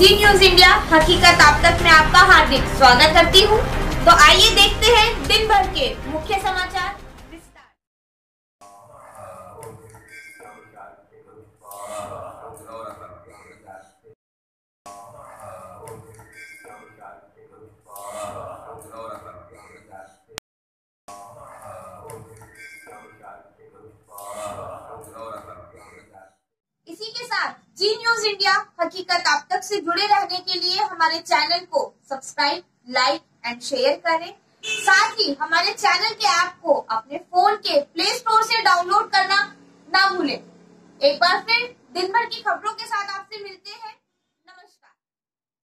जी news India, हकीकत आप तक में आपका हार्दिक स्वागत करती हूँ। तो आइए देखते हैं दिन भर के मुख्य समाचार इसी के साथ जी न्यूज़ इंडिया हकीकत आप तक से जुड़े रहने के लिए हमारे चैनल को सब्सक्राइब, लाइक एंड शेयर करें। साथ ही हमारे चैनल के ऐप को अपने फ़ोन के प्ले स्टोर से डाउनलोड करना ना भूलें। एक बार फिर दिन भर की खबरों के साथ आपसे मिलते हैं।